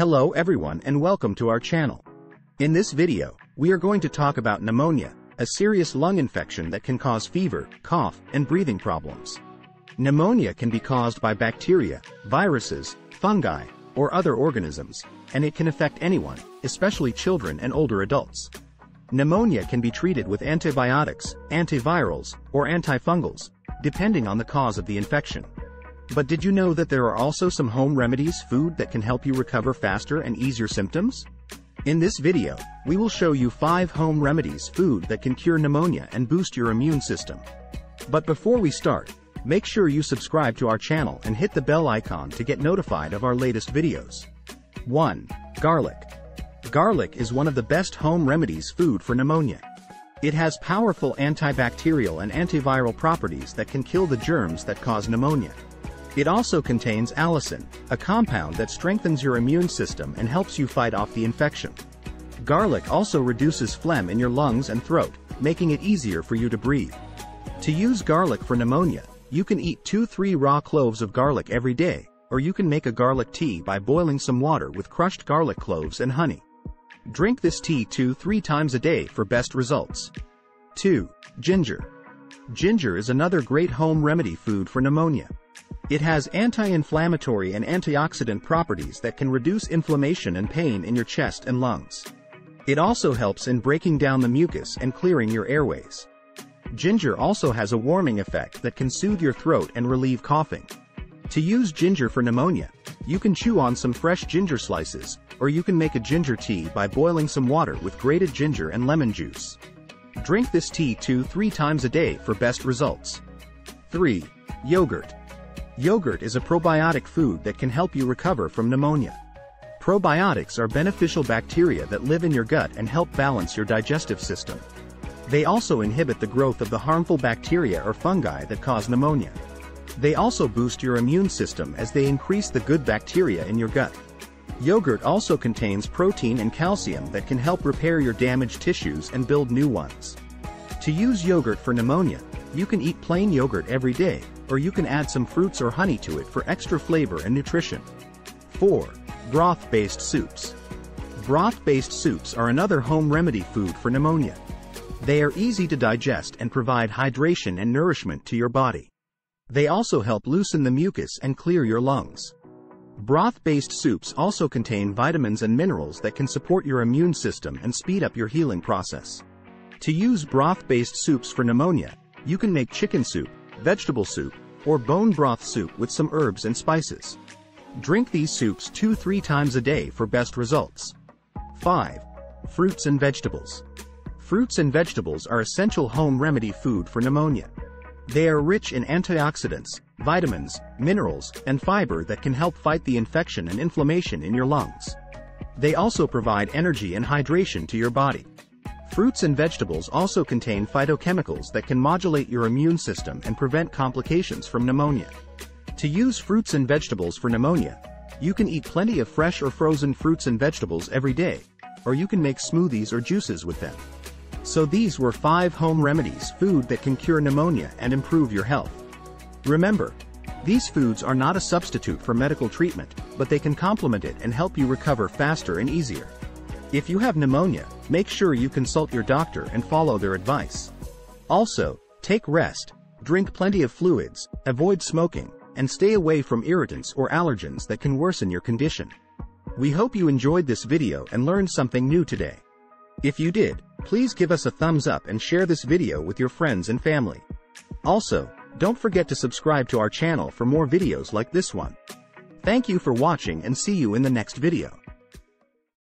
Hello everyone and welcome to our channel. In this video, we are going to talk about pneumonia, a serious lung infection that can cause fever, cough, and breathing problems. Pneumonia can be caused by bacteria, viruses, fungi, or other organisms, and it can affect anyone, especially children and older adults. Pneumonia can be treated with antibiotics, antivirals, or antifungals, depending on the cause of the infection. But did you know that there are also some home remedies food that can help you recover faster and ease your symptoms? In this video, we will show you 5 home remedies food that can cure pneumonia and boost your immune system. But before we start, make sure you subscribe to our channel and hit the bell icon to get notified of our latest videos. 1. Garlic. Garlic is one of the best home remedies food for pneumonia. It has powerful antibacterial and antiviral properties that can kill the germs that cause pneumonia. It also contains allicin, a compound that strengthens your immune system and helps you fight off the infection. Garlic also reduces phlegm in your lungs and throat, making it easier for you to breathe. To use garlic for pneumonia, you can eat 2-3 raw cloves of garlic every day, or you can make a garlic tea by boiling some water with crushed garlic cloves and honey. Drink this tea 2-3 times a day for best results. 2. Ginger. Ginger is another great home remedy food for pneumonia. It has anti-inflammatory and antioxidant properties that can reduce inflammation and pain in your chest and lungs. It also helps in breaking down the mucus and clearing your airways. Ginger also has a warming effect that can soothe your throat and relieve coughing. To use ginger for pneumonia, you can chew on some fresh ginger slices, or you can make a ginger tea by boiling some water with grated ginger and lemon juice. Drink this tea 2-3 times a day for best results. 3. Yogurt. Yogurt is a probiotic food that can help you recover from pneumonia. Probiotics are beneficial bacteria that live in your gut and help balance your digestive system. They also inhibit the growth of the harmful bacteria or fungi that cause pneumonia. They also boost your immune system as they increase the good bacteria in your gut. Yogurt also contains protein and calcium that can help repair your damaged tissues and build new ones. To use yogurt for pneumonia, you can eat plain yogurt every day, or you can add some fruits or honey to it for extra flavor and nutrition. 4. Broth-based soups. Broth-based soups are another home remedy food for pneumonia. They are easy to digest and provide hydration and nourishment to your body. They also help loosen the mucus and clear your lungs. Broth-based soups also contain vitamins and minerals that can support your immune system and speed up your healing process. To use broth-based soups for pneumonia, you can make chicken soup, vegetable soup, or bone broth soup with some herbs and spices. Drink these soups 2-3 times a day for best results. 5. Fruits and vegetables. Fruits and vegetables are essential home remedy food for pneumonia. They are rich in antioxidants, vitamins, minerals, and fiber that can help fight the infection and inflammation in your lungs. They also provide energy and hydration to your body. Fruits and vegetables also contain phytochemicals that can modulate your immune system and prevent complications from pneumonia. To use fruits and vegetables for pneumonia, you can eat plenty of fresh or frozen fruits and vegetables every day, or you can make smoothies or juices with them. So these were 5 home remedies food that can cure pneumonia and improve your health. Remember, these foods are not a substitute for medical treatment, but they can complement it and help you recover faster and easier. If you have pneumonia, make sure you consult your doctor and follow their advice. Also, take rest, drink plenty of fluids, avoid smoking, and stay away from irritants or allergens that can worsen your condition. We hope you enjoyed this video and learned something new today. If you did, please give us a thumbs up and share this video with your friends and family. Also, don't forget to subscribe to our channel for more videos like this one. Thank you for watching and see you in the next video.